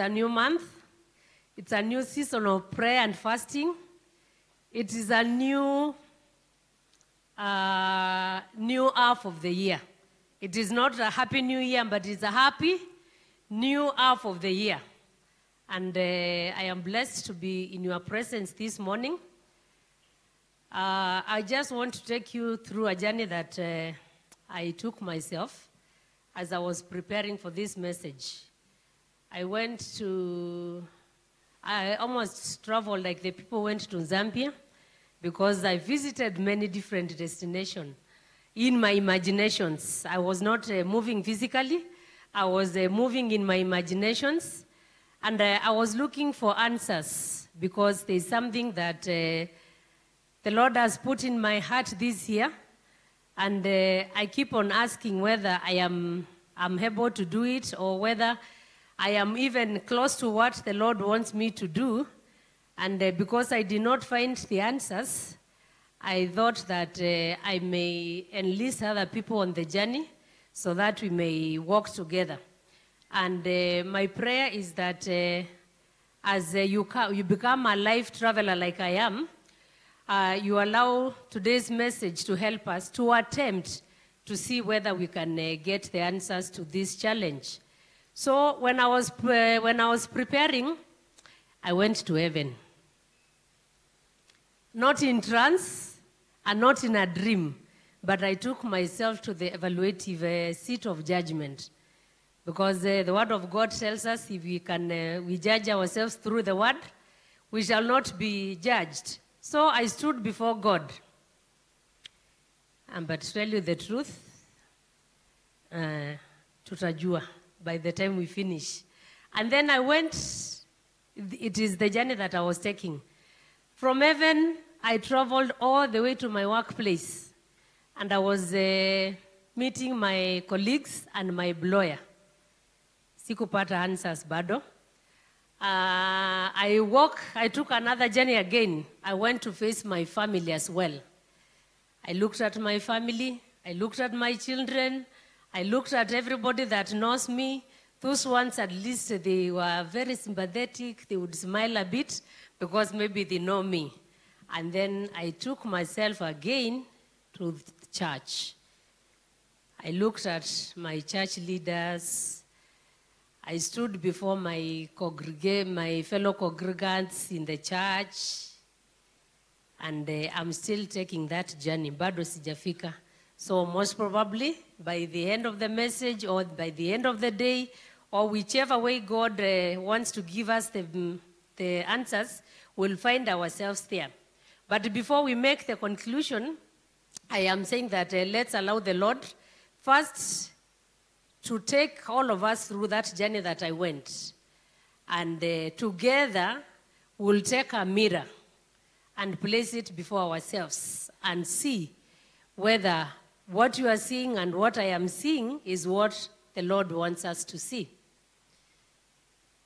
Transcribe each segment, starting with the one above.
a new month. It's a new season of prayer and fasting. It is a new, uh, new half of the year. It is not a happy new year, but it's a happy new half of the year. And uh, I am blessed to be in your presence this morning. Uh, I just want to take you through a journey that uh, I took myself as I was preparing for this message. I went to, I almost traveled like the people went to Zambia because I visited many different destinations in my imaginations. I was not uh, moving physically, I was uh, moving in my imaginations, and uh, I was looking for answers because there's something that uh, the Lord has put in my heart this year, and uh, I keep on asking whether I am I'm able to do it or whether I am even close to what the Lord wants me to do. And uh, because I did not find the answers, I thought that uh, I may enlist other people on the journey so that we may walk together. And uh, my prayer is that uh, as uh, you, you become a life traveler like I am, uh, you allow today's message to help us to attempt to see whether we can get the answers to this challenge. So when I was pre- when I was preparing, I went to heaven. Not in trance and not in a dream, but I took myself to the evaluative uh, seat of judgment. Because uh, the word of God tells us if we can uh, we judge ourselves through the word, we shall not be judged. So I stood before God. And but to tell you the truth, uh, tutajua by the time we finish. And then I went, it is the journey that I was taking. From heaven, I traveled all the way to my workplace. And I was uh, meeting my colleagues and my employer. Sikupata answers bado. Uh, I walk, I took another journey again. I went to face my family as well. I looked at my family, I looked at my children, I looked at everybody that knows me. Those ones, at least, they were very sympathetic. They would smile a bit because maybe they know me. And then I took myself again to the church. I looked at my church leaders. I stood before my, my fellow congregants in the church. And uh, I'm still taking that journey. Bado sijafika. So most probably by the end of the message or by the end of the day or whichever way God uh, wants to give us the, mm, the answers, we'll find ourselves there. But before we make the conclusion, I am saying that uh, let's allow the Lord first to take all of us through that journey that I went. And uh, together, we'll take a mirror and place it before ourselves and see whether what you are seeing and what I am seeing is what the Lord wants us to see.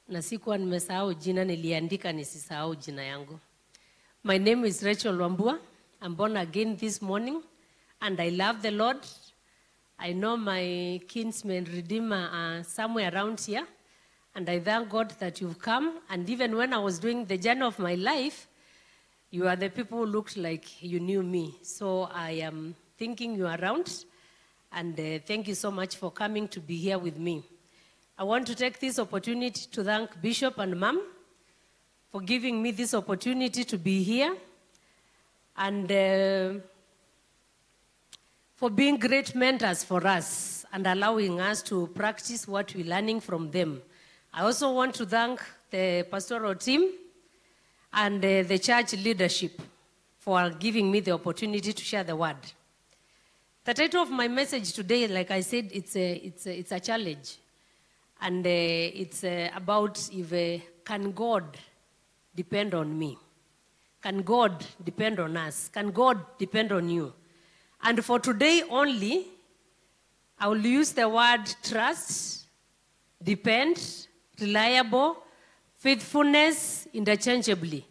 Na sikuwa nimesahau jina, niliandika nisisahau jina yangu. My name is Rachel Wambua. I'm born again this morning and I love the Lord. I know my kinsman redeemer are somewhere around here and I thank God that you've come. And even when I was doing the journey of my life, you are the people who looked like you knew me. So I am thinking you around. And uh, thank you so much for coming to be here with me. I want to take this opportunity to thank Bishop and Mom for giving me this opportunity to be here and uh, for being great mentors for us and allowing us to practice what we're learning from them. I also want to thank the pastoral team and uh, the church leadership for giving me the opportunity to share the word. The title of my message today, like I said, it's a, it's a, it's a challenge. And uh, it's uh, about if uh, can God depend on me? Can God depend on us? Can God depend on you? And for today only, I will use the word trust, depend, reliable, faithfulness interchangeably.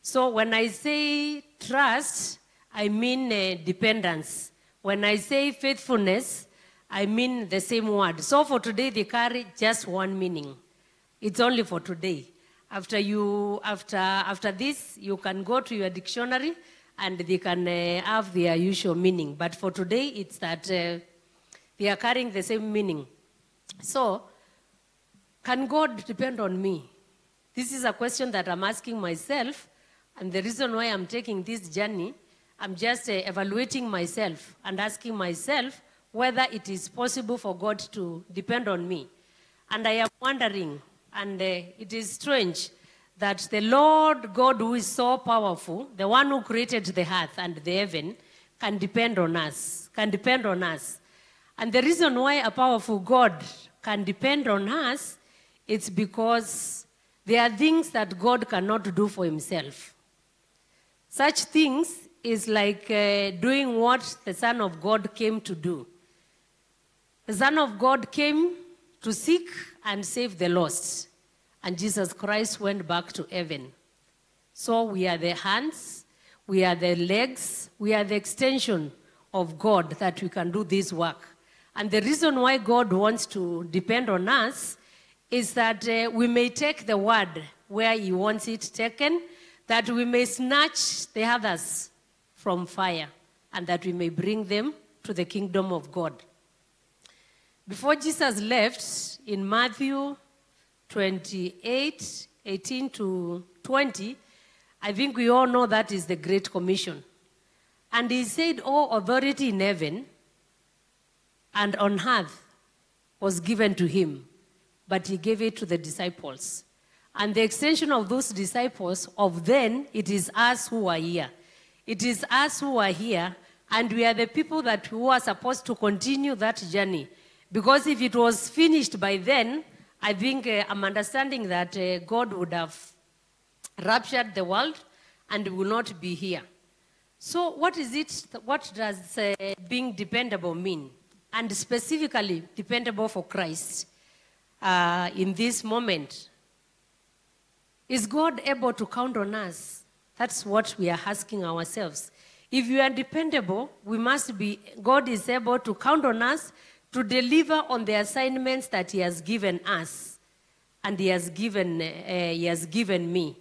So when I say trust, I mean uh, dependence. When I say faithfulness, I mean the same word. So for today, they carry just one meaning It's only for today. After you, after after this, you can go to your dictionary, and they can uh, have their usual meaning. But for today, it's that uh, they are carrying the same meaning. So, can God depend on me? This is a question that I'm asking myself, and the reason why I'm taking this journey, I'm just uh, evaluating myself and asking myself whether it is possible for God to depend on me. And I am wondering, and uh, it is strange that the Lord God, who is so powerful, the one who created the earth and the heaven, can depend on us, can depend on us. And the reason why a powerful God can depend on us it's because there are things that God cannot do for himself. Such things is like uh, doing what the Son of God came to do. The Son of God came to seek and save the lost, and Jesus Christ went back to heaven. So we are the hands, we are the legs, we are the extension of God that we can do this work. And the reason why God wants to depend on us is that uh, we may take the word where He wants it taken, that we may snatch the others from fire, and that we may bring them to the kingdom of God. Before Jesus left in Matthew 28 18 to 20, I think we all know that is the Great Commission. And he said, All authority in heaven and on earth was given to him, but he gave it to the disciples. And the extension of those disciples of then, it is us who are here. It is us who are here, and we are the people that who are supposed to continue that journey. Because if it was finished by then, I think uh, I'm understanding that uh, God would have raptured the world and will not be here. So, what is it? What does uh, being dependable mean? And specifically, dependable for Christ uh, in this moment. Is God able to count on us? That's what we are asking ourselves. If we are dependable, we must be, God is able to count on us to deliver on the assignments that He has given us and He has given, uh, he has given me.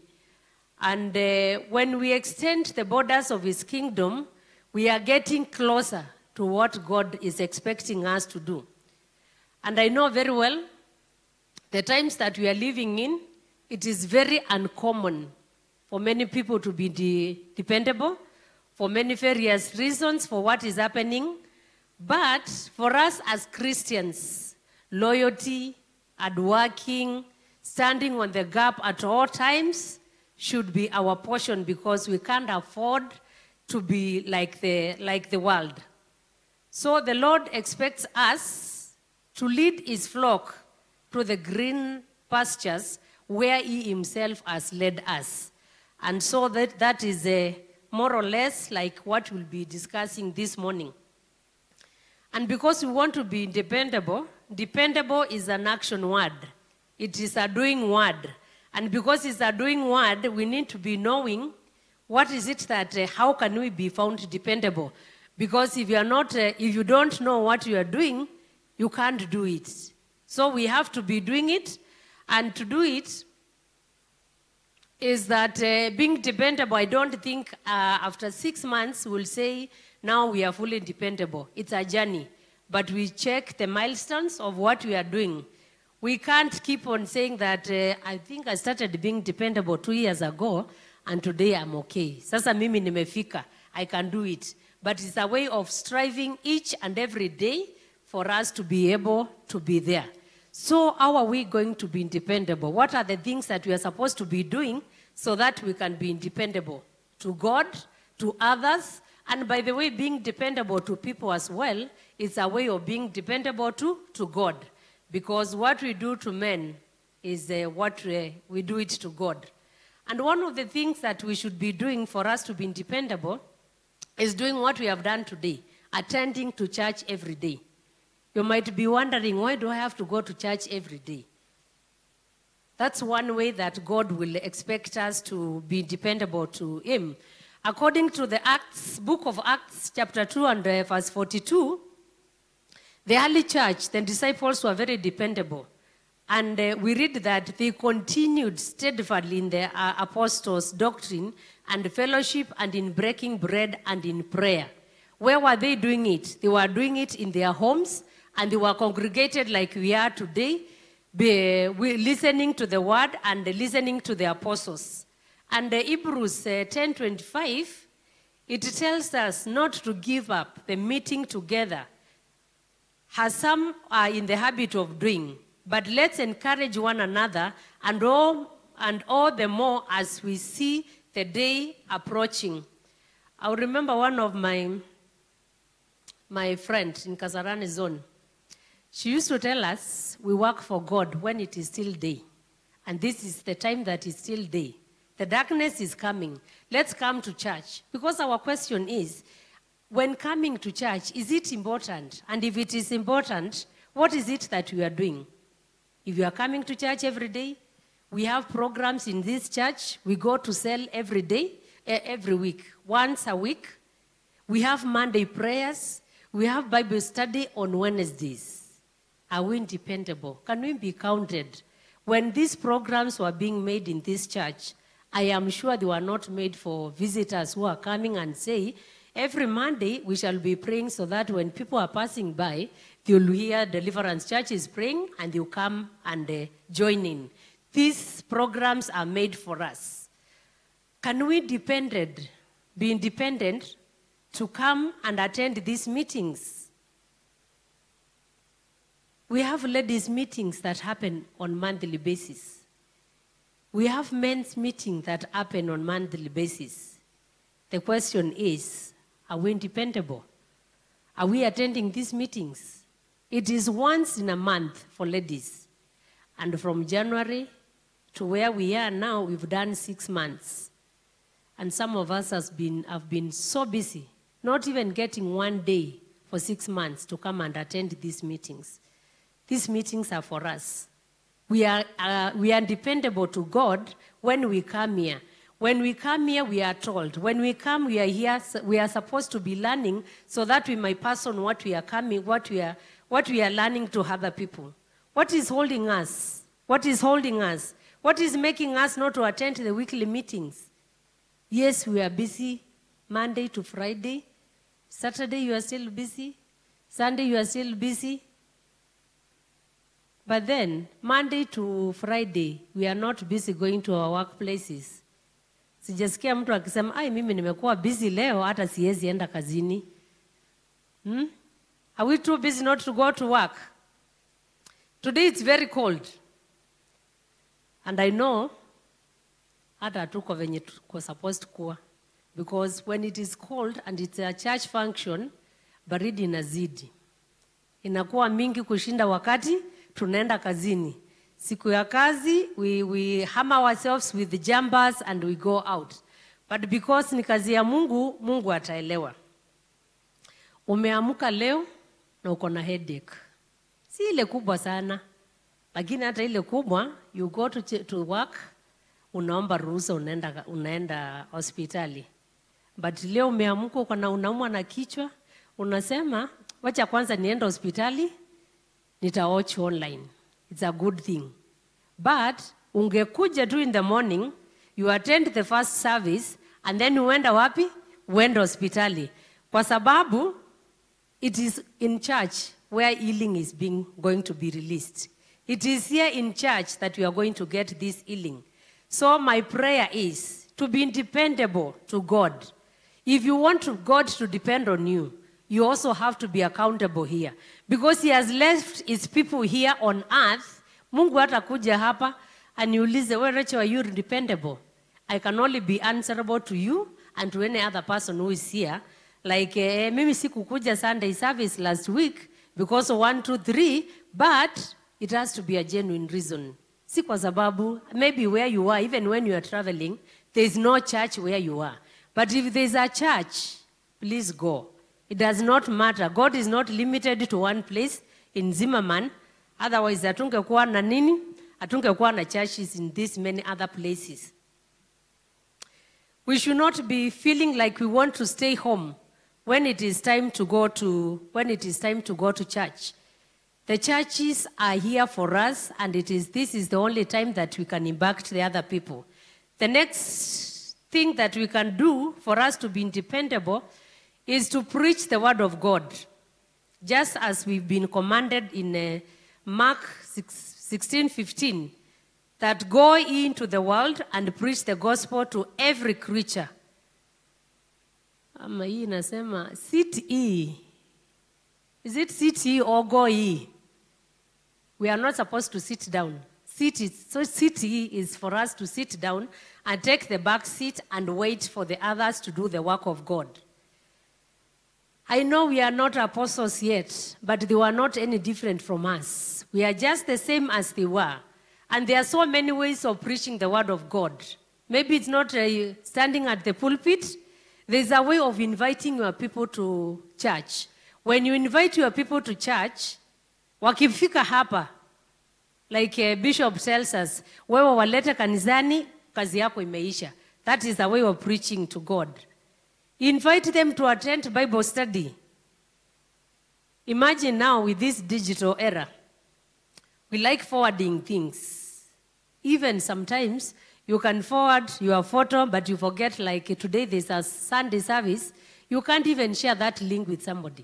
And uh, when we extend the borders of His kingdom, we are getting closer to what God is expecting us to do. And I know very well the times that we are living in, it is very uncommon for many people to be de- dependable for many various reasons for what is happening. But for us as Christians, loyalty, and working, standing on the gap at all times should be our portion because we can't afford to be like the, like the world. So the Lord expects us to lead his flock to the green pastures where he himself has led us. And so that, that is a, more or less like what we'll be discussing this morning. And because we want to be dependable, dependable is an action word. It is a doing word. And because it's a doing word, we need to be knowing what is it that, uh, how can we be found dependable? Because if you are not, uh, if you don't know what you are doing, you can't do it. So we have to be doing it. And to do it, is that uh, being dependable, I don't think uh, after six months we'll say now we are fully dependable. It's a journey. But we check the milestones of what we are doing. We can't keep on saying that uh, I think I started being dependable two years ago and today I'm okay. Sasa mimi nimefika. I can do it. But it's a way of striving each and every day for us to be able to be there. So, how are we going to be dependable? What are the things that we are supposed to be doing so that we can be dependable to God, to others, and by the way, being dependable to people as well is a way of being dependable to, to God. Because what we do to men is uh, what uh, we do it to God. And one of the things that we should be doing for us to be dependable is doing what we have done today, attending to church every day. You might be wondering, why do I have to go to church every day? That's one way that God will expect us to be dependable to Him. According to the Acts, book of Acts, chapter 2 and uh, verse 42, the early church, the disciples were very dependable. And uh, we read that they continued steadfastly in the uh, apostles' doctrine and fellowship and in breaking bread and in prayer. Where were they doing it? They were doing it in their homes and they were congregated like we are today, be, listening to the word and listening to the apostles. And uh, Hebrews uh, 10:25, it tells us not to give up the meeting together, as some are in the habit of doing, but let's encourage one another, and all and all the more as we see the day approaching. I remember one of my my friend in Kasarani zone. She used to tell us we work for God when it is still day. And this is the time that is still day. The darkness is coming. Let's come to church. Because our question is when coming to church, is it important? And if it is important, what is it that we are doing? If you are coming to church every day, we have programs in this church. We go to sell every day, every week, once a week. We have Monday prayers. We have Bible study on Wednesdays. Are we dependable? Can we be counted? When these programs were being made in this church, I am sure they were not made for visitors who are coming and say, every Monday we shall be praying so that when people are passing by, they'll hear Deliverance Church is praying and they'll come and uh, join in. These programs are made for us. Can we depended, be independent to come and attend these meetings? We have ladies' meetings that happen on monthly basis. We have men's meetings that happen on monthly basis. The question is, are we dependable? Are we attending these meetings? It is once in a month for ladies. And from January to where we are now, we've done six months. And some of us has been, have been so busy, not even getting one day for six months to come and attend these meetings. These meetings are for us. We are, uh, we are dependable to God when we come here. When we come here, we are told. When we come, we are here, we are supposed to be learning so that we might pass on what we are coming, what we are, what we are learning to other people. What is holding us? What is holding us? What is making us not to attend the weekly meetings? Yes, we are busy Monday to Friday. Saturday, you are still busy. Sunday, you are still busy. But then, Monday to Friday, we are not busy going to our workplaces. Sijasikia mtu akisema, ai, mimi nimekuwa busy leo, hata siwezi enda kazini. Hmm? Are we too busy not to go to work? Today it's very cold. And I know hata hatuko venye tuko supposed kuwa. Because when it is cold and it's a church function, baridi inazidi. Inakuwa mingi kushinda wakati tunaenda kazini. Siku ya kazi, we, we hammer ourselves with the jambas and we go out. But because ni kazi ya Mungu, Mungu ataelewa. Umeamka leo na uko na headache. Si ile kubwa sana, lakini hata ile kubwa, you go to, to work, unaomba ruhusa, unaenda, unaenda hospitali. But leo umeamka uko na unaumwa na kichwa, unasema wacha kwanza nienda hospitali nitawatch online. It's a good thing. But ungekuja tu in the morning, you attend the first service and then uenda wapi? Uende hospitali. Kwa sababu it is in church where healing is being going to be released. It is here in church that we are going to get this healing. So my prayer is to be dependable to God. If you want God to depend on you, you also have to be accountable here. Because he has left his people here on earth mungu hatakuja hapa aniulize we Rachel, are you dependable? I can only be answerable to you and to any other person who is here. Like eh, mimi sikukuja sunday service last week because of one two three but it has to be a genuine reason. Si kwa sababu maybe where you are even when you are traveling there is no church where you are. But if there is a church please go It does not matter. God is not limited to one place in Zimmerman. Otherwise, hatungekuwa na nini? Hatungekuwa na churches in these many other places. We should not be feeling like we want to stay home when it is time to go to when it is time to go to church. The churches are here for us, and it is this is the only time that we can impact the other people. The next thing that we can do for us to be dependable is to preach the word of God, just as we've been commanded in uh, Mark 6, 16 15, that go into the world and preach the gospel to every creature. Ama hii inasema CTE. Is it CTE or GOE? We are not supposed to sit down. Sit is, so CTE is for us to sit down and take the back seat and wait for the others to do the work of God. I know we are not apostles yet, but they were not any different from us. We are just the same as they were. And there are so many ways of preaching the word of God. Maybe it's not uh, standing at the pulpit. There's a way of inviting your people to church. When you invite your people to church, wakifika hapa, like uh, Bishop tells us, wewe walete kanisani, kazi yako imeisha. That is a way of preaching to God. Invite them to attend Bible study. Imagine now with this digital era, we like forwarding things. Even sometimes you can forward your photo, but you forget, like today there's a Sunday service, you can't even share that link with somebody.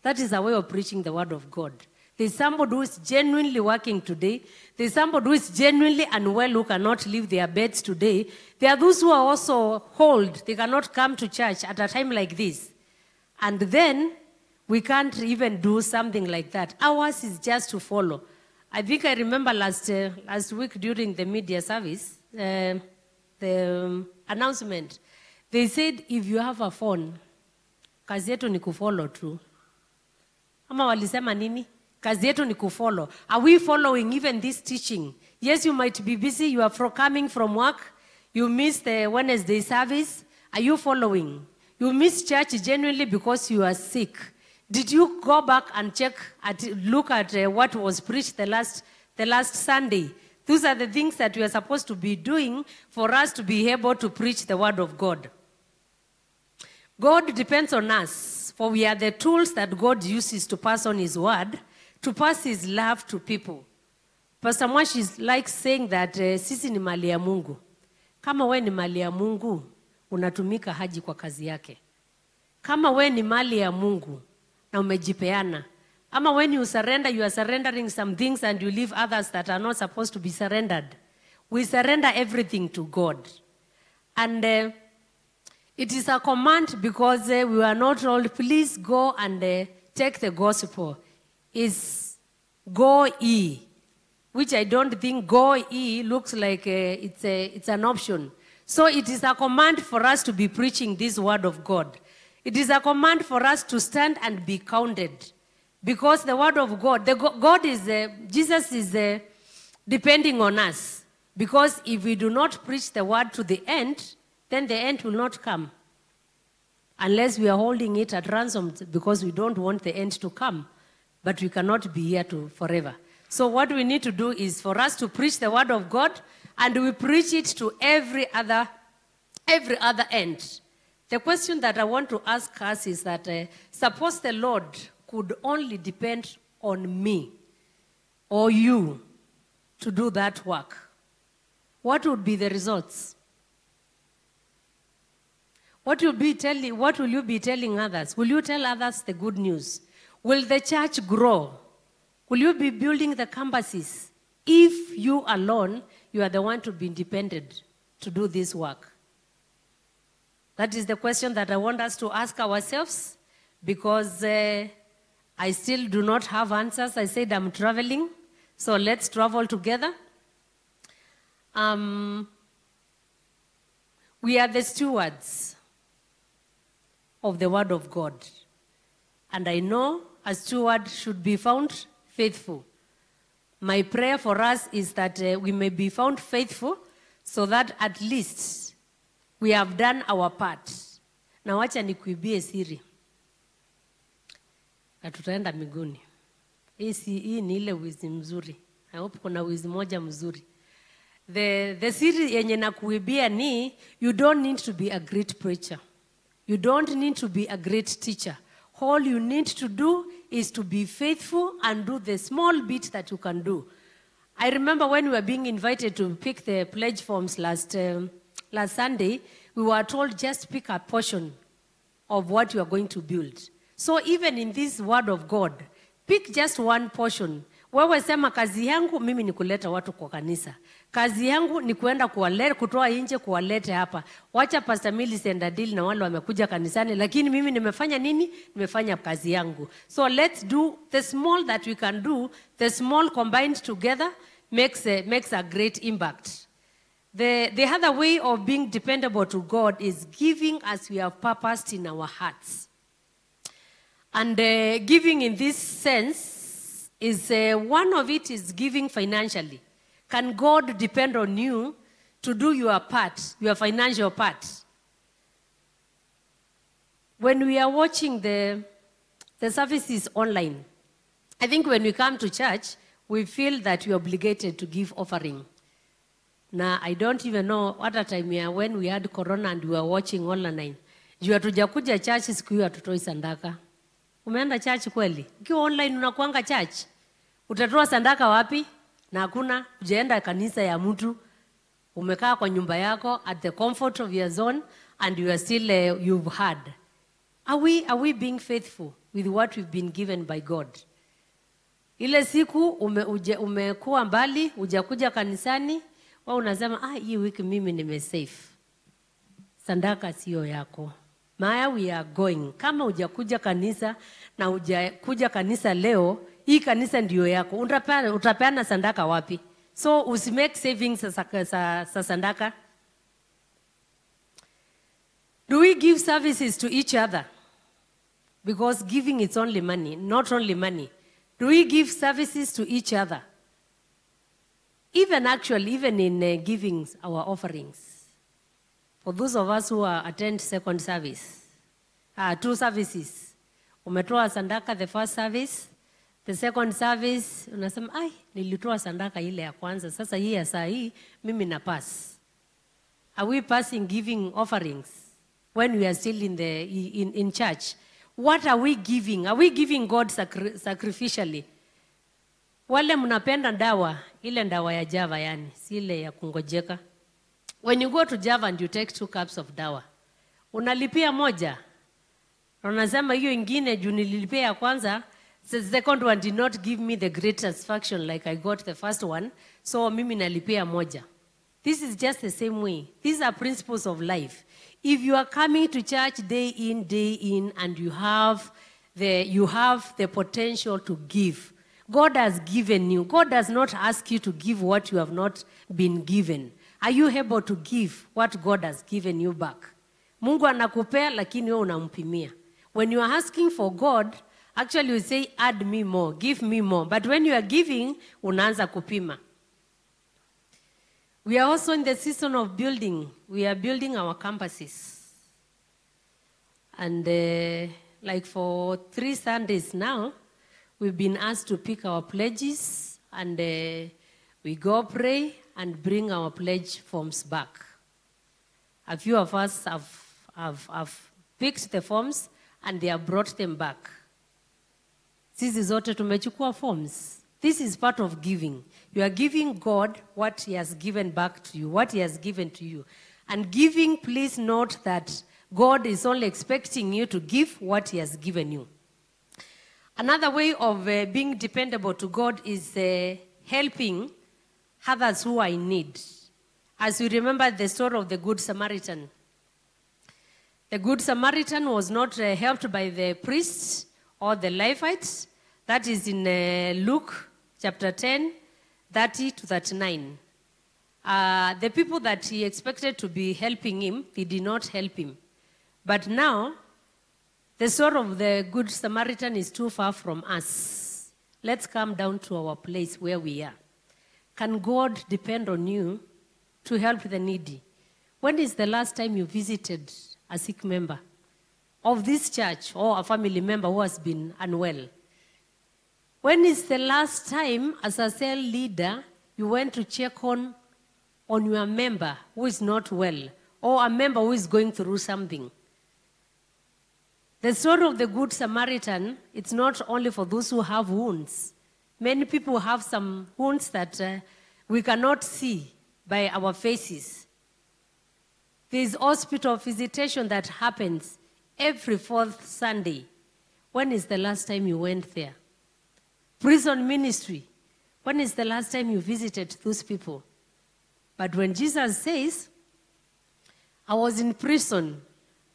That is a way of preaching the word of God. There's somebody who is genuinely working today. There's somebody who is genuinely unwell who cannot leave their beds today. There are those who are also old. They cannot come to church at a time like this. And then we can't even do something like that. Ours is just to follow. I think I remember last, uh, last week during the media service, uh, the um, announcement, they said if you have a phone, kazi yetu ni kufollow tu. Ama walisema nini? Kazi yetu ni kufollow. Are we following even this teaching? Yes, you might be busy. You are fro- coming from work. You missed the Wednesday service. Are you following? You miss church genuinely because you are sick. Did you go back and check, at, look at uh, what was preached the last, the last Sunday? Those are the things that we are supposed to be doing for us to be able to preach the word of God. God depends on us, for we are the tools that God uses to pass on His word, to pass His love to people. Pastor Mwash is like saying that uh, sisi ni mali ya Mungu. Kama we ni mali ya Mungu, unatumika haji kwa kazi yake. Kama we ni mali ya Mungu na umejipeana, ama when you surrender, you are surrendering some things and you leave others that are not supposed to be surrendered. We surrender everything to God. And uh, it is a command because uh, we are not told, please go and uh, take the gospel. Is go ye, which I don't think go ye looks like uh, it's, a, it's an option. So it is a command for us to be preaching this word of God. It is a command for us to stand and be counted. Because the word of God, the God is, uh, Jesus is uh, depending on us. Because if we do not preach the word to the end, then the end will not come. Unless we are holding it at ransom because we don't want the end to come. But we cannot be here to forever. So what we need to do is for us to preach the word of God and we preach it to every other every other end. The question that I want to ask us is that uh, suppose the Lord could only depend on me or you to do that work, what would be the results? What will, be telling, what will you be telling others? Will you tell others the good news? Will the church grow? Will you be building the campuses? If you alone, you are the one to be independent to do this work. That is the question that I want us to ask ourselves because uh, I still do not have answers. I said I'm traveling, so let's travel together. Um, we are the stewards of the Word of God. And I know a steward should be found faithful. My prayer for us is that uh, we may be found faithful so that at least we have done our part. Na wacha nikuibie siri na tutaenda miguni. Hii, si, hii ni ile wizi mzuri. I hope kuna wizi moja mzuri. The, the siri yenye nakuibia ni you don't need to be a great preacher. You don't need to be a great teacher. All you need to do is to be faithful and do the small bit that you can do. I remember when we were being invited to pick the pledge forms last, um, last Sunday, we were told just pick a portion of what you are going to build. So even in this word of God, pick just one portion. Wewe sema kazi yangu mimi ni kuleta watu kwa kanisa. Kazi yangu ni kuenda kuwalete, kutoa nje kuwalete hapa. Wacha Pastor Millicent adili na wale wamekuja kanisani, lakini mimi nimefanya nini? Nimefanya kazi yangu. So let's do the small that we can do, the small combined together makes a, makes a great impact. The, the other way of being dependable to God is giving as we have purposed in our hearts. And uh, giving in this sense is uh, one of it is giving financially. Can God depend on you to do your part, your financial part? When we are watching the, the services online, I think when we come to church, we feel that we're obligated to give offering. Now, I don't even know what a time ya when we had corona and we were watching online. Juu hatujakuja church siku hiyo hatutoi sandaka. Umeenda church kweli? Ukiwa online unakuanga church. Utatoa sandaka wapi? Na hakuna, ujaenda kanisa ya mtu. Umekaa kwa nyumba yako at the comfort of your zone and you are still uh, you've had. Are we, are we being faithful with what we've been given by God? Ile siku ume, umekuwa mbali, hujakuja kanisani, wa unasema ah, hii wiki mimi nimesafe. Sandaka sio yako. Maya we are going. Kama hujakuja kanisa na hujakuja kanisa leo, hii kanisa ndiyo yako. Utapeana, utapeana sandaka wapi? So usimake savings sa, sa, sa, sa sandaka. Do we give services to each other? Because giving is only money, not only money. Do we give services to each other? Even actually, even in uh, giving our offerings. For those of us who are, attend second service, uh, two services. Umetoa sandaka the first service, the second service, unasema ai, nilitoa sandaka ile ya kwanza, sasa hii ya saa hii mimi na pass. Are we passing giving offerings when we are still in, the, in, in church? What are we giving? Are we giving God sacri sacrificially? Wale mnapenda dawa, ile dawa ya Java yani, si ile ya kungojeka. When you go to Java and you take two cups of dawa, unalipia moja. Unasema hiyo ingine juu nililipia ya kwanza, the second one did not give me the great satisfaction like I got the first one, so mimi nalipia moja. This is just the same way. These are principles of life. If you are coming to church day in, day in, and you have the, you have the potential to give, God has given you. God does not ask you to give what you have not been given. Are you able to give what God has given you back? Mungu anakupea lakini unampimia. When you are asking for God, actually you say add me more, give me more. But when you are giving, unaanza kupima. We are also in the season of building. We are building our campuses. And uh, like for three Sundays now, we've been asked to pick our pledges and uh, we go pray and bring our pledge forms back. A few of us have, have, have picked the forms and they have brought them back. Sisi zote tumechukua forms. This is part of giving. You are giving God what He has given back to you, what He has given to you. And giving, please note that God is only expecting you to give what He has given you. Another way of uh, being dependable to God is uh, helping others who are in need. As you remember the story of the Good Samaritan, the Good Samaritan was not uh, helped by the priests or the Levites. That is in uh, Luke chapter 10, 30 to 39. Uh, the people that he expected to be helping him, they did not help him. But now, the story of the Good Samaritan is too far from us. Let's come down to our place where we are. Can God depend on you to help the needy? When is the last time you visited a sick member of this church or a family member who has been unwell? When is the last time, as a cell leader, you went to check on, on your member who is not well or a member who is going through something? The story of the Good Samaritan, it's not only for those who have wounds. Many people have some wounds that uh, we cannot see by our faces. There is hospital visitation that happens every fourth Sunday. When is the last time you went there? Prison ministry. When is the last time you visited those people? But when Jesus says, I was in prison,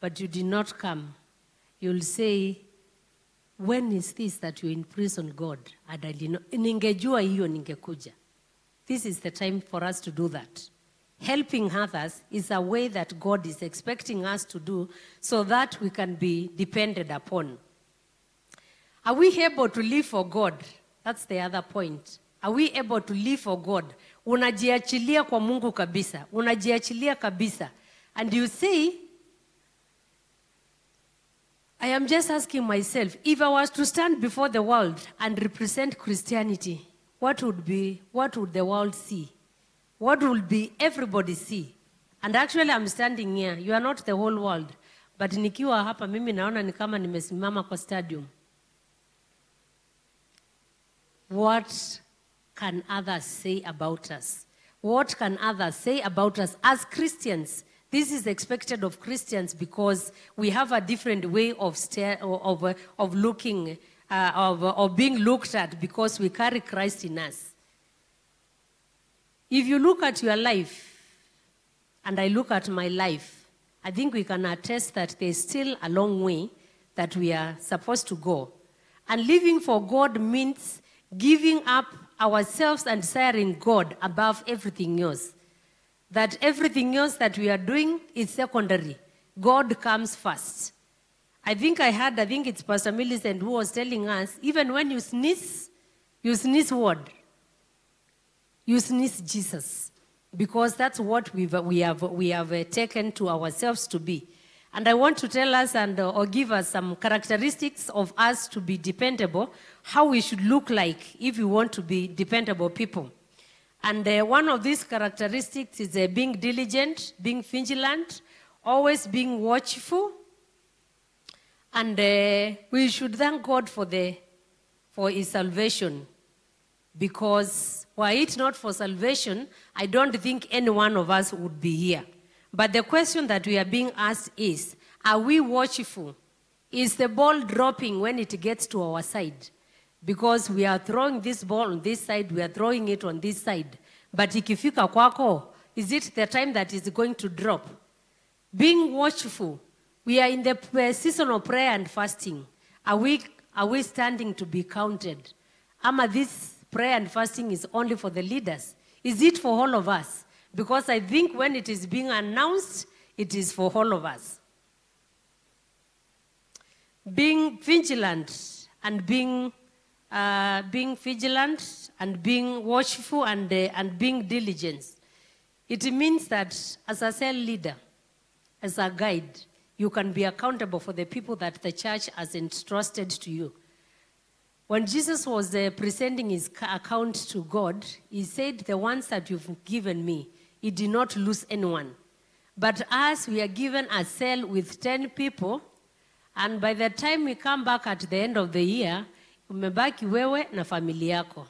but you did not come, you'll say, when is this that you're in prison, God? This is the time for us to do that. Helping others is a way that God is expecting us to do so that we can be depended upon. Are we able to live for God? That's the other point. Are we able to live for God? Unajiachilia kwa Mungu kabisa. Unajiachilia kabisa. And you see, I am just asking myself, if I was to stand before the world and represent Christianity, what would be, what would the world see? What would be everybody see? And actually I'm standing here. You are not the whole world. But nikiwa hapa mimi naona ni kama nimesimama kwa stadium. What can others say about us? What can others say about us as Christians? This is expected of Christians because we have a different way of, stare, of, of looking, uh, of, of being looked at because we carry Christ in us. If you look at your life, and I look at my life, I think we can attest that there's still a long way that we are supposed to go. And living for God means giving up ourselves and desiring God above everything else. That everything else that we are doing is secondary. God comes first. I think I heard, I think it's Pastor Millicent who was telling us, even when you sneeze, you sneeze what? You sneeze Jesus. Because that's what we've, we have, we have uh, taken to ourselves to be. And I want to tell us and uh, or give us some characteristics of us to be dependable, how we should look like if we want to be dependable people. And uh, one of these characteristics is uh, being diligent, being vigilant, always being watchful. And uh, we should thank God for, the, for his salvation. Because were it not for salvation, I don't think any one of us would be here. But the question that we are being asked is Are we watchful? Is the ball dropping when it gets to our side? Because we are throwing this ball on this side, we are throwing it on this side. But is it the time that is going to drop? Being watchful. We are in the season of prayer and fasting. Are we, are we standing to be counted? Ama this prayer and fasting is only for the leaders? Is it for all of us? Because I think when it is being announced, it is for all of us. Being vigilant and being, uh, being vigilant and being watchful and, uh, and being diligent. It means that as a cell leader, as a guide, you can be accountable for the people that the church has entrusted to you. When Jesus was uh, presenting his account to God, he said, The ones that you've given me, he did not lose anyone. But us, we are given a cell with 10 people, and by the time we come back at the end of the year, umebaki wewe na familia yako.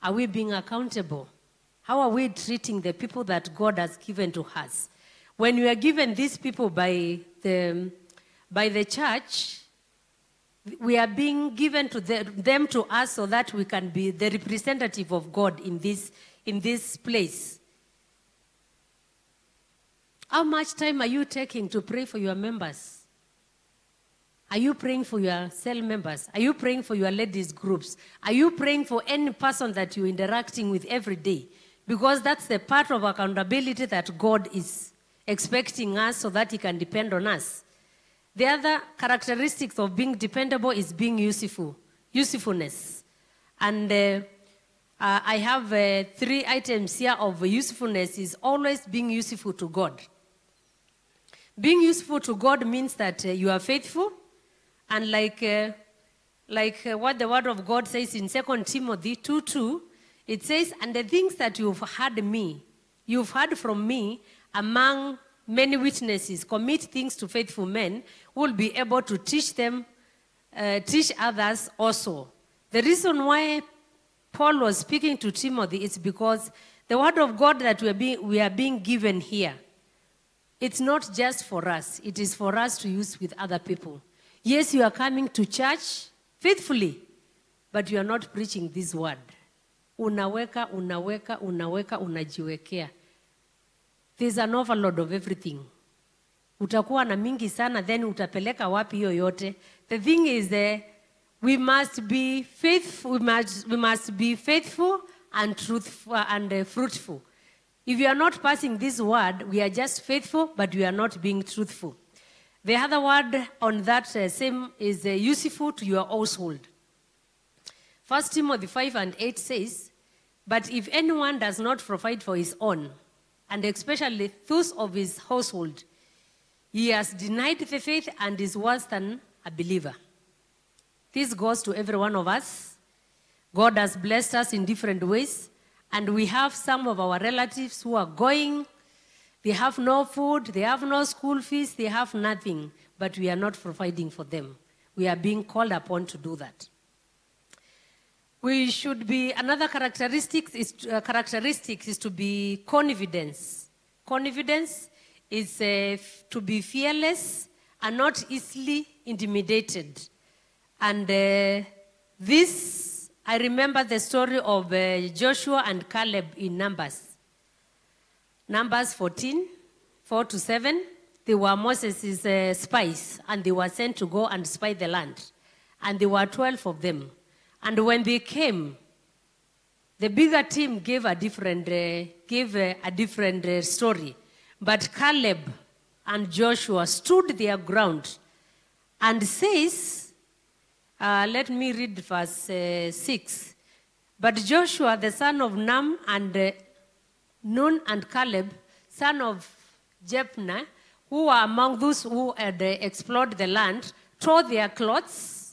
Are we being accountable? How are we treating the people that God has given to us? When we are given these people by the, by the church, we are being given to the, them to us so that we can be the representative of God in this, in this place. How much time are you taking to pray for your members? Are you praying for your cell members? Are you praying for your ladies' groups? Are you praying for any person that you're interacting with every day? Because that's the part of accountability that God is expecting us so that He can depend on us. The other characteristics of being dependable is being useful, usefulness. And uh, uh, I have uh, three items here of usefulness is always being useful to God. Being useful to God means that uh, you are faithful, and like, uh, like uh, what the Word of God says in 2 Timothy 2 2, it says, And the things that you've heard me, you've heard from me among many witnesses, commit things to faithful men who will be able to teach them, uh, teach others also. The reason why Paul was speaking to Timothy is because the word of God that we are being, we are being given here, it's not just for us, it is for us to use with other people. Yes, you are coming to church faithfully, but you are not preaching this word. Unaweka, unaweka, unaweka, unajiwekea. There's an overload of everything. Utakuwa na mingi sana, then utapeleka wapi hiyo yote? The thing is, uh, we must be faithful. We must, we must be faithful and truthful and uh, fruitful. If you are not passing this word, we are just faithful, but we are not being truthful. The other word on that uh, same is uh, useful to your household. First Timothy 5 and 8 says, But if anyone does not provide for his own, and especially those of his household, he has denied the faith and is worse than a believer. This goes to every one of us. God has blessed us in different ways, and we have some of our relatives who are going. They have no food, they have no school fees, they have nothing, but we are not providing for them. We are being called upon to do that. We should be, another characteristic is, uh, characteristic is to be confidence. Confidence is uh, to be fearless and not easily intimidated. And uh, this, I remember the story of uh, Joshua and Caleb in Numbers. Numbers 14, 4 to 7. They were Moses' uh, spies, and they were sent to go and spy the land. And there were 12 of them. And when they came, the bigger team gave a different, uh, gave a, a different uh, story. But Caleb and Joshua stood their ground and says, uh, let me read verse uh, 6. But Joshua, the son of Nun, and uh, Nun and Caleb, son of Jephthah, who were among those who had uh, explored the land, tore their clothes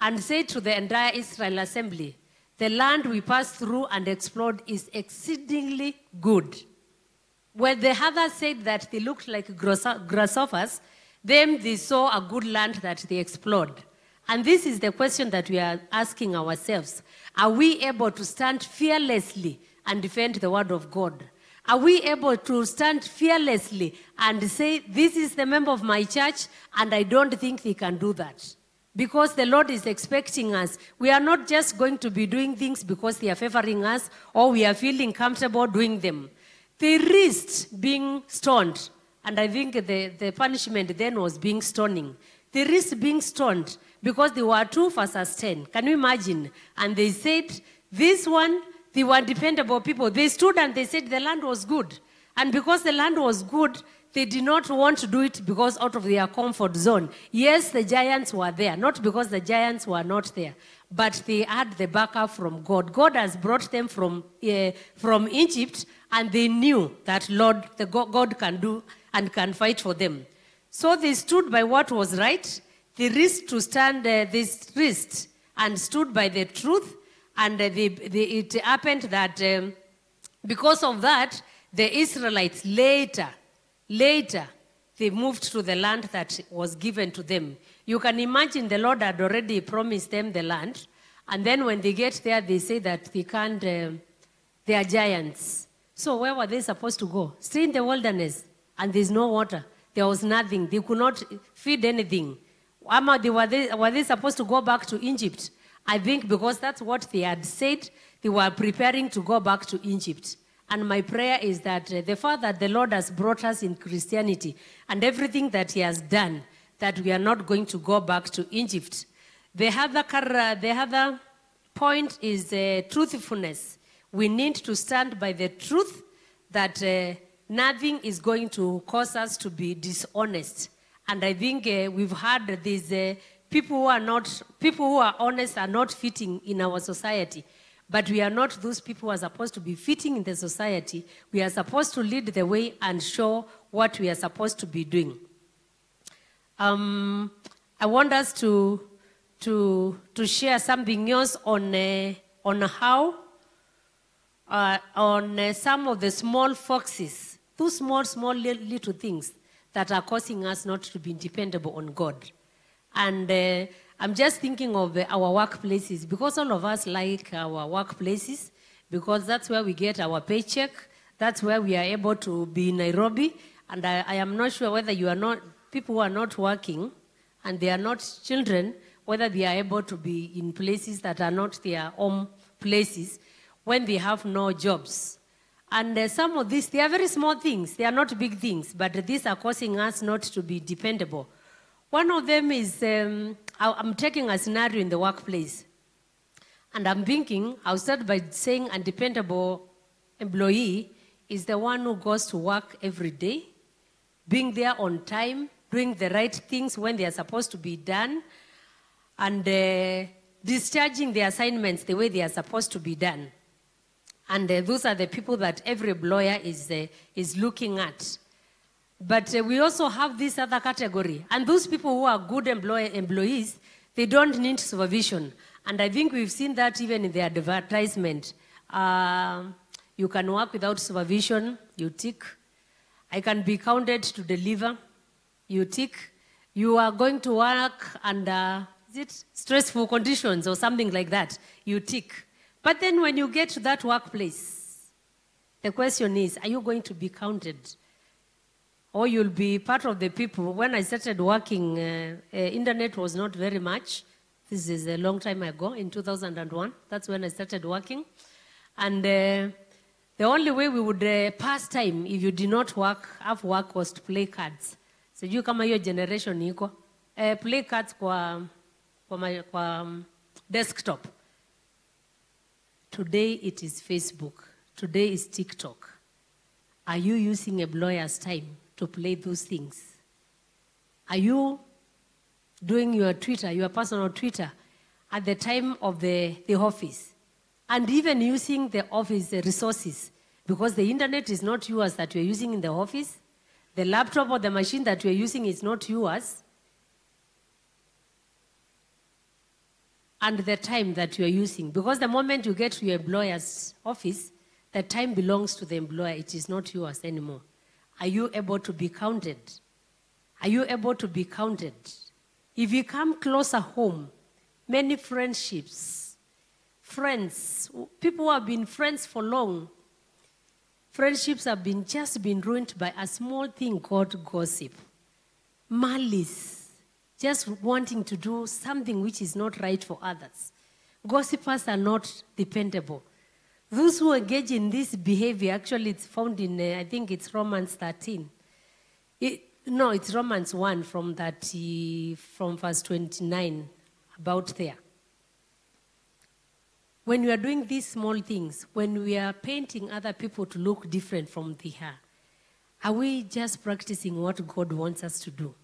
and said to the entire Israel assembly, The land we passed through and explored is exceedingly good. When the others said that they looked like grasshoppers, them they saw a good land that they explored. And this is the question that we are asking ourselves Are we able to stand fearlessly and defend the word of God? Are we able to stand fearlessly and say, This is the member of my church, and I don't think they can do that? Because the Lord is expecting us. We are not just going to be doing things because they are favoring us or we are feeling comfortable doing them. They risked being stoned. And I think the, the punishment then was being stoning. They risked being stoned because they were 2 verses 10. Can you imagine? And they said, This one, they were dependable people. They stood and they said the land was good. And because the land was good, they did not want to do it because out of their comfort zone. Yes, the giants were there, not because the giants were not there, but they had the backup from God. God has brought them from, uh, from Egypt, and they knew that Lord, the God, can do and can fight for them. So they stood by what was right. They risked to stand, uh, they risked and stood by the truth, and uh, they, they, it happened that um, because of that, the Israelites later Later, they moved to the land that was given to them. You can imagine the Lord had already promised them the land, and then when they get there, they say that they can't, uh, they are giants. So where were they supposed to go? Stay in the wilderness, and there's no water. There was nothing. They could not feed anything. Were, they, were they supposed to go back to Egypt? I think because that's what they had said, they were preparing to go back to Egypt. And my prayer is that uh, the fact that the Lord has brought us in Christianity and everything that He has done, that we are not going to go back to Egypt. The other, the other point is uh, truthfulness. We need to stand by the truth that uh, nothing is going to cause us to be dishonest. And I think uh, we've had these uh, people who are not, people who are honest are not fitting in our society. But we are not those people who are supposed to be fitting in the society. We are supposed to lead the way and show what we are supposed to be doing. Um, I want us to, to, to share something else on, uh, on how, uh, on uh, some of the small foxes Those small, small little things that are causing us not to be dependable on God. And uh, I'm just thinking of uh, our workplaces because all of us like our workplaces because that's where we get our paycheck. That's where we are able to be in Nairobi. And I, I am not sure whether you are not, people who are not working and they are not children, whether they are able to be in places that are not their home places when they have no jobs. And uh, some of these, they are very small things. They are not big things, but these are causing us not to be dependable. One of them is um, I'm taking a scenario in the workplace. And I'm thinking, I'll start by saying a dependable employee is the one who goes to work every day, being there on time, doing the right things when they are supposed to be done, and uh, discharging the assignments the way they are supposed to be done. And uh, those are the people that every lawyer is, uh, is looking at. But uh, we also have this other category. And those people who are good employ- employees, they don't need supervision. And I think we've seen that even in the advertisement. Um you can work without supervision, you tick. I can be counted to deliver, you tick. You are going to work under is it stressful conditions or something like that, you tick. But then when you get to that workplace, the question is, are you going to be counted? Or you'll be part of the people. When I started working, uh, uh, internet was not very much. This is a long time ago, in 2001. That's when I started working. And uh, the only way we would uh, pass time if you did not work, have work was to play cards. Sijui kama hiyo generation iko. Uh, play cards kwa, kwa, ma- kwa um, desktop. Today it is Facebook. Today is TikTok. Are you using a lawyer's time to play those things? Are you doing your Twitter, your personal Twitter, at the time of the, the office? And even using the office resources, because the internet is not yours that you're using in the office. The laptop or the machine that you're using is not yours. and the time that you are using. Because the moment you get to your employer's office, the time belongs to the employer, it is not yours anymore. Are you able to be counted? Are you able to be counted? If you come closer home, many friendships, friends, people who have been friends for long, friendships have been just been ruined by a small thing called gossip, malice, just wanting to do something which is not right for others. Gossipers are not dependable. Those who engage in this behavior, actually, it's found in, uh, I think it's Romans 13. It, no, it's Romans 1 from, that, uh, from verse 29, about there. When we are doing these small things, when we are painting other people to look different from they are, are we just practicing what God wants us to do?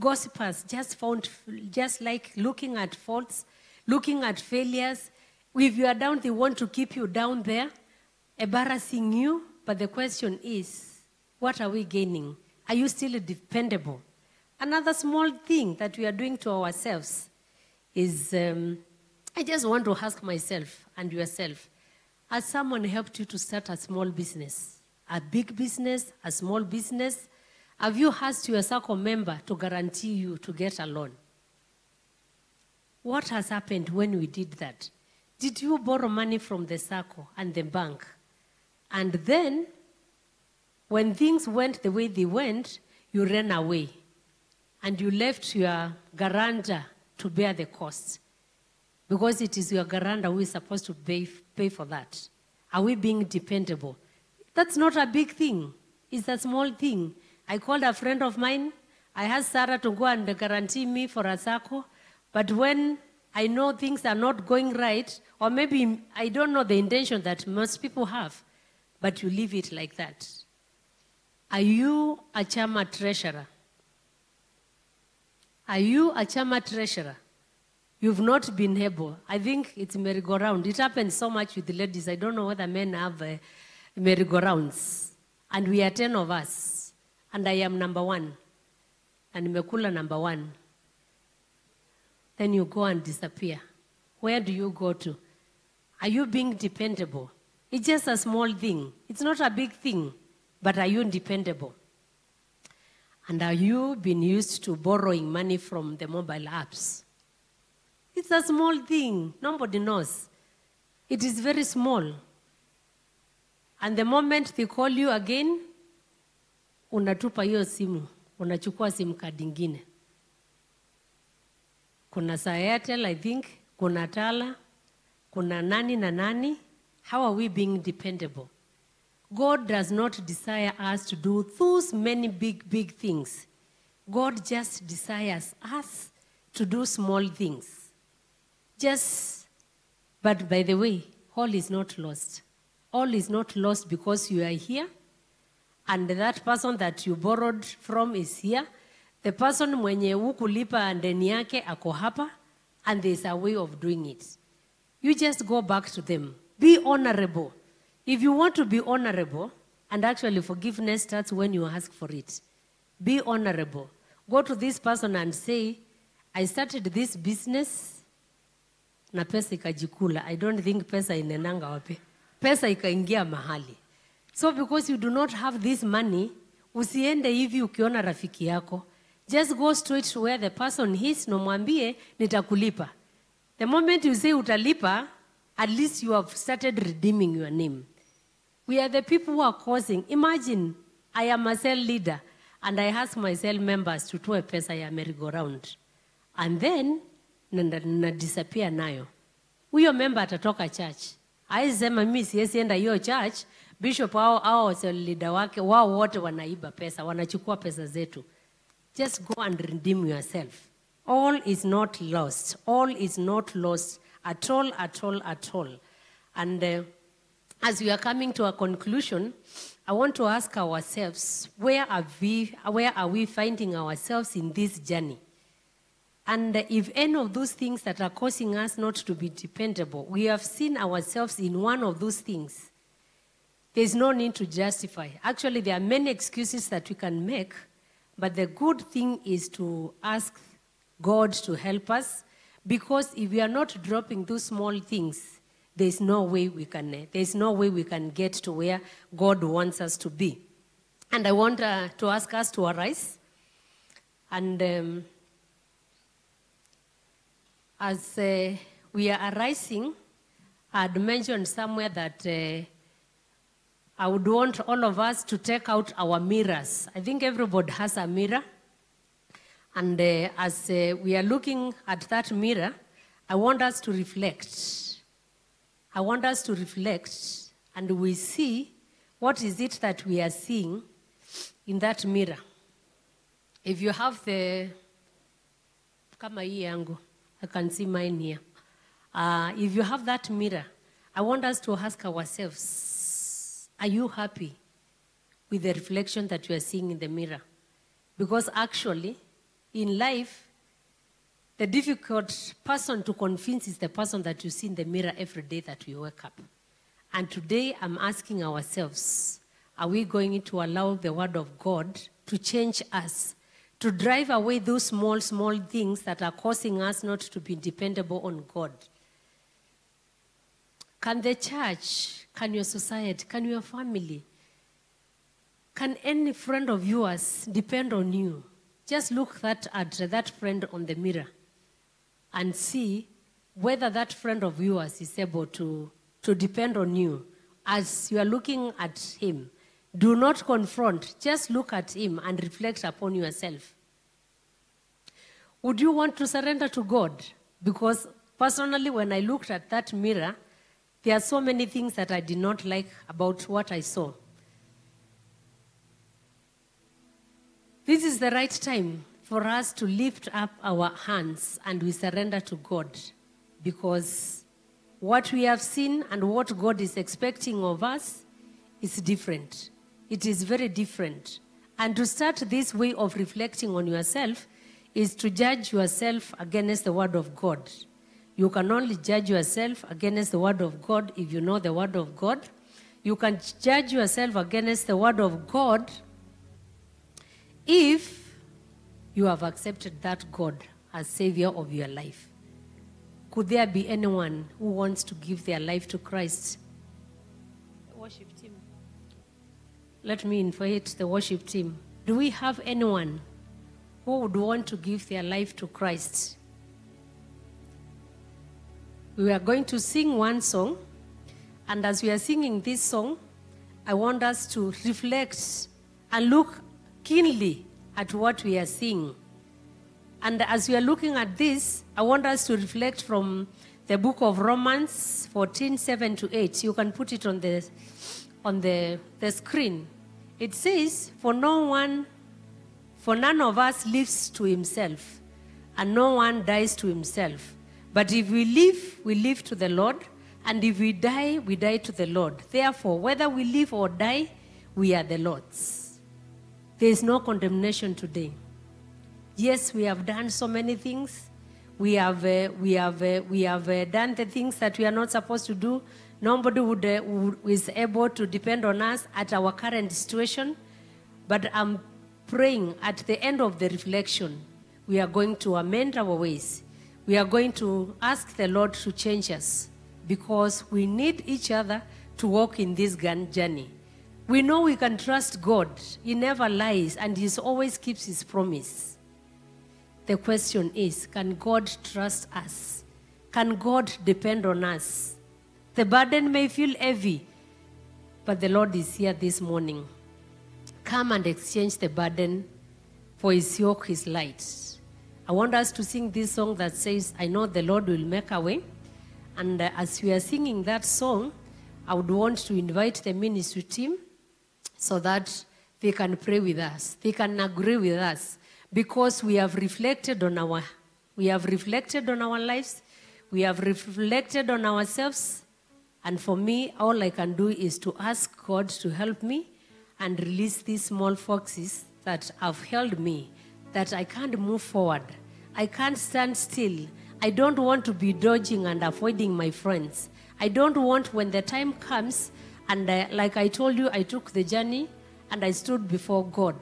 Gossipers just found, just like looking at faults, looking at failures. If you are down, they want to keep you down there, embarrassing you. But the question is, what are we gaining? Are you still dependable? Another small thing that we are doing to ourselves is um, I just want to ask myself and yourself has someone helped you to start a small business? A big business? A small business? Have you asked your circle member to guarantee you to get a loan? What has happened when we did that? Did you borrow money from the circle and the bank? And then, when things went the way they went, you ran away and you left your guarantor to bear the cost because it is your guarantor who is supposed to pay, pay for that. Are we being dependable? That's not a big thing, it's a small thing. I called a friend of mine. I asked Sarah to go and guarantee me for a circle. But when I know things are not going right, or maybe I don't know the intention that most people have, but you leave it like that. Are you a Chama treasurer? Are you a Chama treasurer? You've not been able. I think it's merry-go-round. It happens so much with the ladies. I don't know whether men have uh, merry-go-rounds. And we are 10 of us. And I am number one. And nimekula number one. Then you go and disappear. Where do you go to? Are you being dependable? It's just a small thing. It's not a big thing. but are you dependable? And are you been used to borrowing money from the mobile apps? It's a small thing. Nobody knows. It is very small. And the moment they call you again, unatupa hiyo simu, unachukua simu kadi ingine. Kuna Sayatel, I think, kuna Tala, kuna nani na nani. How are we being dependable? God does not desire us to do those many big, big things. God just desires us to do small things. Just, but by the way, all is not lost. All is not lost because you are here and that person that you borrowed from is here. The person mwenye hukulipa ndeni yake ako hapa and there's a way of doing it. You just go back to them. Be honorable. If you want to be honorable, and actually forgiveness starts when you ask for it. Be honorable. Go to this person and say, I started this business na pesa ikajikula. I don't think pesa inenanga wapi. Pesa ikaingia mahali. So because you do not have this money, usiende hivi ukiona rafiki yako. Just go straight to where the person is na mwambie nitakulipa. The moment you say utalipa, at least you have started redeeming your name. We are the people who are causing. Imagine I am a cell leader and I ask my cell members to toa pesa ya merry-go-round. And then na disappear nayo. Huyo member atatoka church. Aisema mimi siwezi enda hiyo church, bishop au au cell leader wake wao wote wanaiba pesa, wanachukua pesa zetu. Just go and redeem yourself. All is not lost. All is not lost at all, at all, at all. And uh, as we are coming to a conclusion, I want to ask ourselves, where are we, where are we finding ourselves in this journey? And if any of those things that are causing us not to be dependable, we have seen ourselves in one of those things, there's no need to justify. Actually, there are many excuses that we can make, but the good thing is to ask God to help us, because if we are not dropping those small things, there's no way we can, there's no way we can get to where God wants us to be. And I want uh, to ask us to arise and um, as uh, we are arising, I had mentioned somewhere that uh, I would want all of us to take out our mirrors. I think everybody has a mirror. And uh, as uh, we are looking at that mirror, I want us to reflect. I want us to reflect and we see what is it that we are seeing in that mirror. If you have the, kama I can see mine here. Uh, if you have that mirror, I want us to ask ourselves, are you happy with the reflection that you are seeing in the mirror? Because actually, in life, the difficult person to convince is the person that you see in the mirror every day that you wake up. And today I'm asking ourselves, are we going to allow the word of God to change us, to drive away those small, small things that are causing us not to be dependable on God? Can the church, can your society, can your family, can any friend of yours depend on you? Just look that at that friend on the mirror and see whether that friend of yours is able to, to depend on you as you are looking at him. Do not confront, just look at him and reflect upon yourself. Would you want to surrender to God? Because personally, when I looked at that mirror, there are so many things that I did not like about what I saw. This is the right time for us to lift up our hands and we surrender to God because what we have seen and what God is expecting of us is different. It is very different. And to start this way of reflecting on yourself is to judge yourself against the Word of God. You can only judge yourself against the Word of God if you know the Word of God. You can judge yourself against the Word of God if you have accepted that God as Savior of your life. Could there be anyone who wants to give their life to Christ? Worship team. let me invite the worship team. Do we have anyone who would want to give their life to Christ? We are going to sing one song, and as we are singing this song, I want us to reflect and look keenly at what we are seeing. And as we are looking at this, I want us to reflect from the book of Romans 14, 7 to 8. You can put it on the on the, the screen. It says, For no one, for none of us lives to himself, and no one dies to himself. But if we live, we live to the Lord, and if we die, we die to the Lord. Therefore, whether we live or die, we are the Lord's. There is no condemnation today. Yes, we have done so many things. We have, uh, we have, uh, we have uh, done the things that we are not supposed to do. Nobody would, uh, would, is able to depend on us at our current situation. But I'm praying at the end of the reflection, we are going to amend our ways. We are going to ask the Lord to change us because we need each other to walk in this journey. We know we can trust God. He never lies and He always keeps His promise. The question is can God trust us? Can God depend on us? The burden may feel heavy, but the Lord is here this morning. Come and exchange the burden, for His yoke is light. I want us to sing this song that says, I know the Lord will make a way. And uh, as we are singing that song, I would want to invite the ministry team so that they can pray with us. They can agree with us because we have reflected on our we have reflected on our lives, we have reflected on ourselves, and for me, all I can do is to ask God to help me and release these small foxes that have held me, that I can't move forward. I can't stand still. I don't want to be dodging and avoiding my friends. I don't want when the time comes, and uh, like I told you, I took the journey and I stood before God.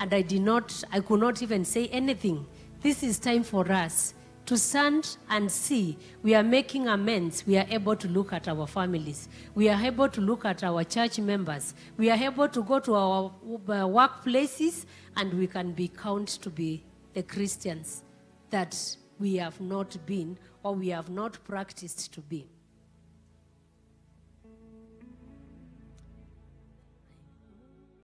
And I did not, I could not even say anything. This is time for us to stand and see we are making amends. We are able to look at our families. We are able to look at our church members. We are able to go to our uh, workplaces and we can be counted to be the Christians that we have not been or we have not practiced to be.